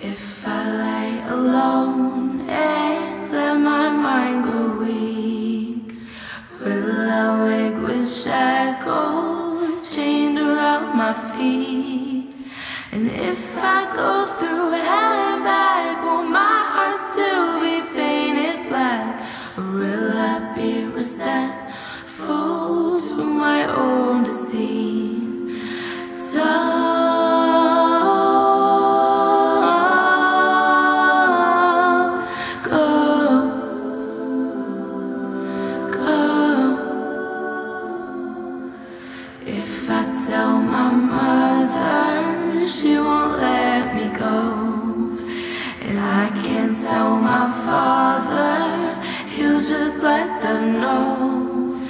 If I lay alone and let my mind go weak, will I wake with shackles chained around my feet? And if I go through hell and back, will my heart still be painted black? Or will I be resentful tell my father, he'll just let them know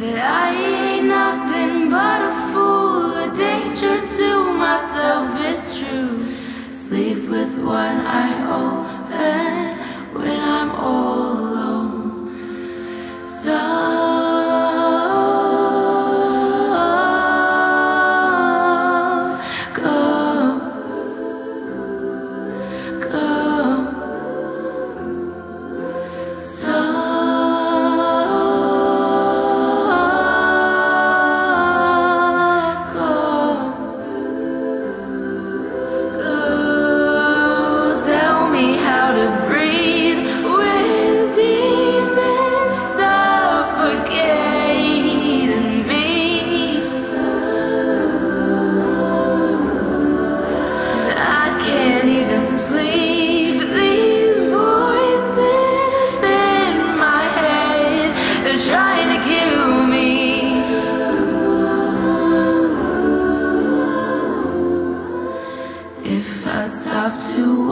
that I ain't nothing but a fool, a danger to myself, it's true. Sleep with one eye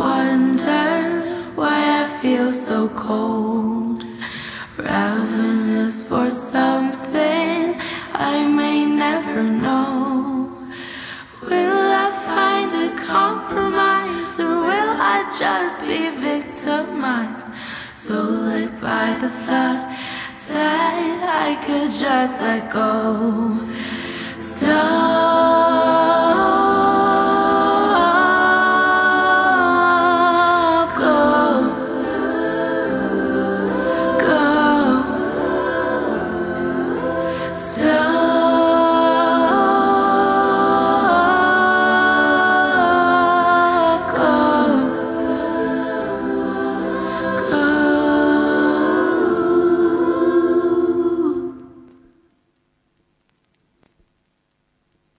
wonder why I feel so cold, ravenous for something I may never know. Will I find a compromise or will I just be victimized? Solely by the thought that I could just let go. Stop.